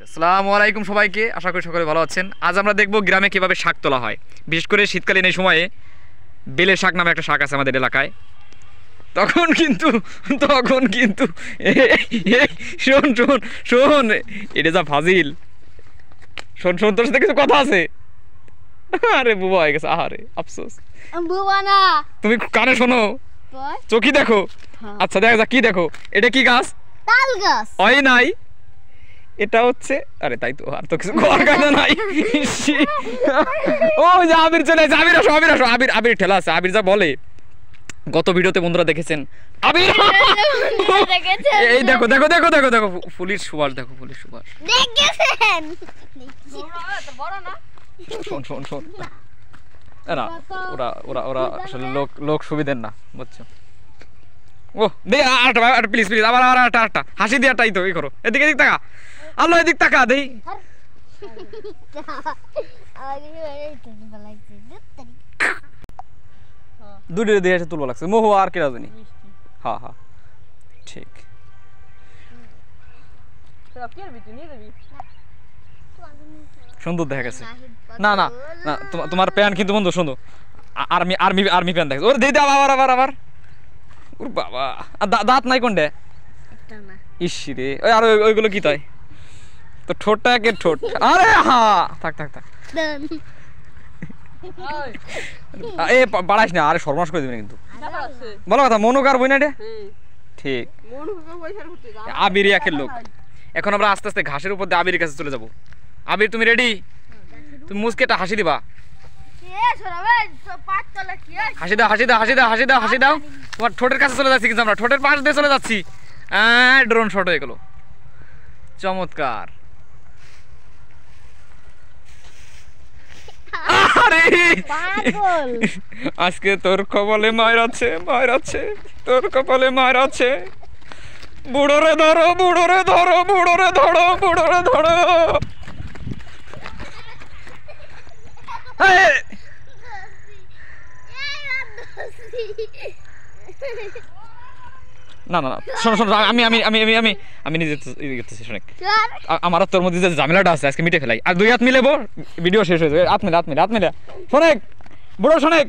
আসসালামু আলাইকুম সবাইকে আশা করি সকলে ভালো আছেন। আজ আমরা দেখব গ্রামে কীভাবে শাক তোলা হয়। বিশেষ করে শীতকালীন এই সময়ে বেলে শাক নামে একটা শাক আছে আমাদের এলাকায়। তখন কিন্তু তখন কিন্তু শোন শোন শোন এটা যা ফাজিল। শোন শোন তোর সাথে কিছু কথা আছে? আরে বুবা হয়ে গেছে আহারে আফসোস। বুবানা তুমি কানে শোনো। চোখি দেখো। হ্যাঁ। আচ্ছা দেখা যাক কি দেখো? এটা কি গাছ? তাল গাছ। হয় নাই। এটা হচ্ছে আরে তাই তো আর তো কিছু করার কথা নাই। ও যে আবির চলে আসে আবির আসো আবির আসো আবির আবির ঠেলা আছে আবির যা বলে। গত ভিডিওতে বন্ধুরা দেখেছেন আবির! এই দেখো দেখো দেখো দেখো দেখো ফুলির সুবাস দেখো ফুলির সুবাস। দেখেছেন? শোন শোন শোন। না ওরা ওরা ওরা আসলে লোক লোক সুবিধের না বুঝছ? ও দে আরেকটা প্লিজ প্লিজ আবার আবার আরেকটা আরেকটা হাসি দিয়ে আরেকটা এই তো এই করো। এদিকে এদিক তাকা। আল্লাহ এদিক তাকা দেই। দুটো দিয়ে এসে তুলবা লাগছে। মোহ আর কি রাজনী হ্যাঁ হ্যাঁ ঠিক। সুন্দর দেখা গেছে। না না না তোমার- তোমার প্যান কিন্তু বন্ধু সুন্দর আর্মি আর্মি আর্মি প্যান দেখছ ওরে দিয়ে দাও আবার আবার আবার। ওর বাবা। দাঁত নাই কোনটা ইস রে। ওই আর ওই- ওইগুলো কি তাই? তো ঠোঁটটা কে ঠোঁট। আরে হ্যাঁ থাক থাক থাক। এ বাড়াইস না আরে সর্বনাশ করে দিবেন কিন্তু। বলো কথা মনোকার বই না রে ঠিক। আবির একের লোক। এখন আমরা আস্তে আস্তে ঘাসের উপর দিয়ে আবির কাছে চলে যাব। আবির তুমি রেডি তুমি মুসকে একটা হাসি দিবা। হাসি দাও হাসি দাও হাসি দাও হাসি দাও হাসি দাও। তোমার ঠোঁটের কাছে চলে যাচ্ছি কিন্তু আমরা। ঠোঁটের পাশ দিয়ে চলে যাচ্ছি। ড্রোন শট হয়ে গেল। চমৎকার আরে পাগল আজকে তোর কপালে মায়ের আছে মায়ের আছে তোর কপালে মায়ের আছে। বুড়োরে ধরো বুড়োরে ধরো বুড়োরে ধরো বুড়োরে ধরো। না না শোনো শোনো, আমি আমি আমি আমি আমি আমি নিজে তো- ই করতেছি শোনে আমার তোর মধ্যে যে ঝামেলাটা আছে, আজকে মিটে ফেলাই। আর দুই হাত মিলেবো ভিডিও শেষ হয়ে যাবে। হাত মিলে হাত মিলে হাত মিলে। শোনেক, বড় শোনেক।